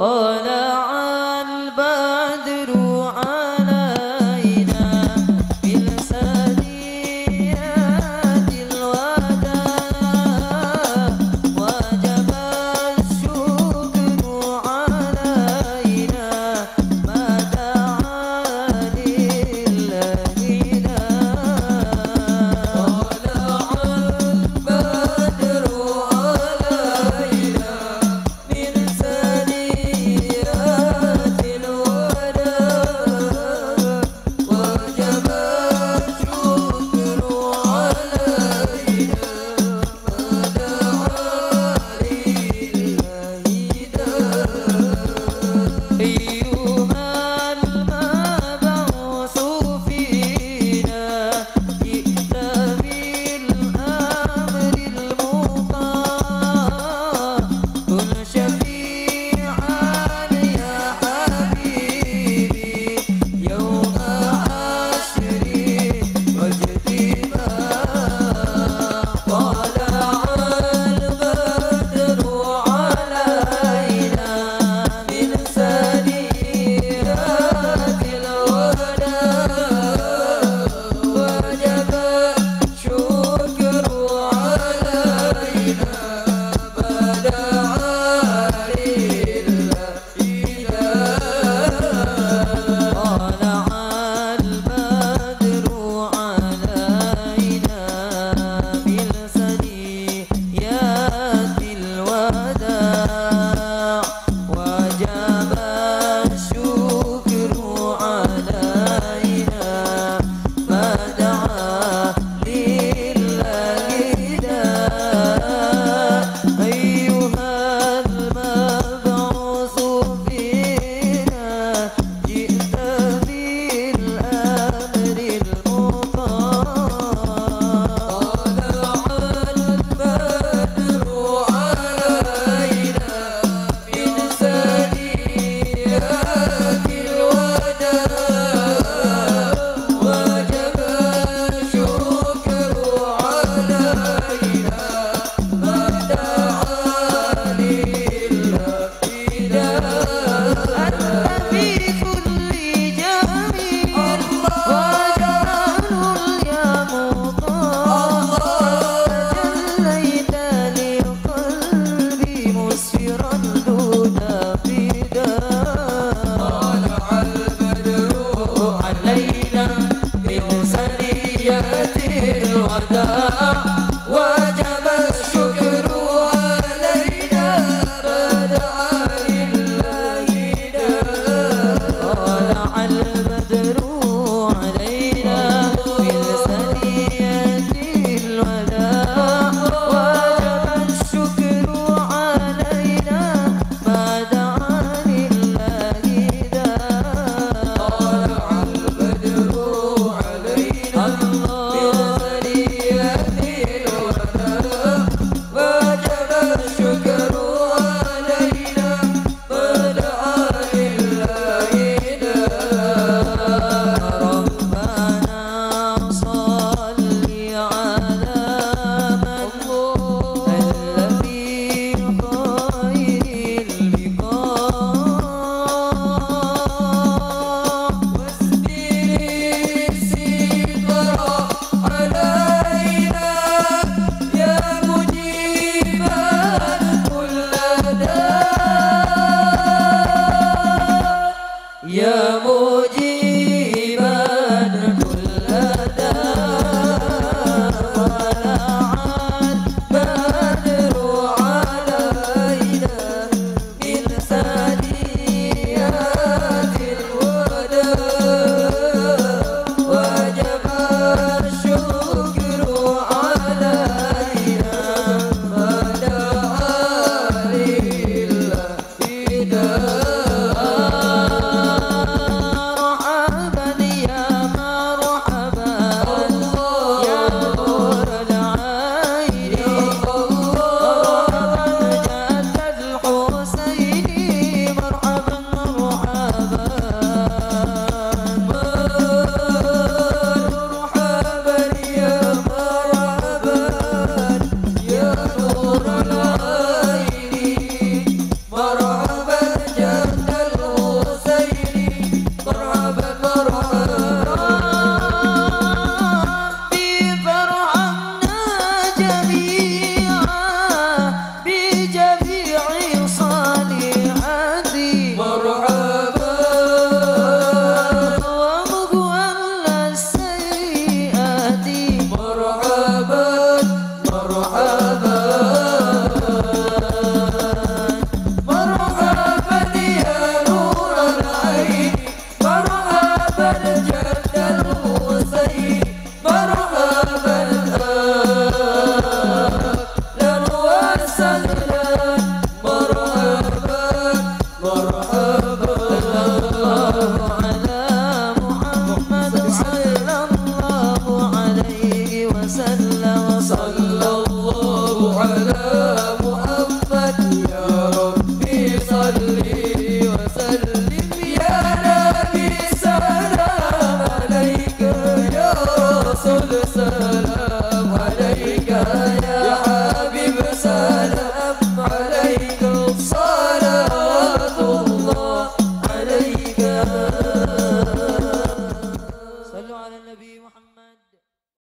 oh.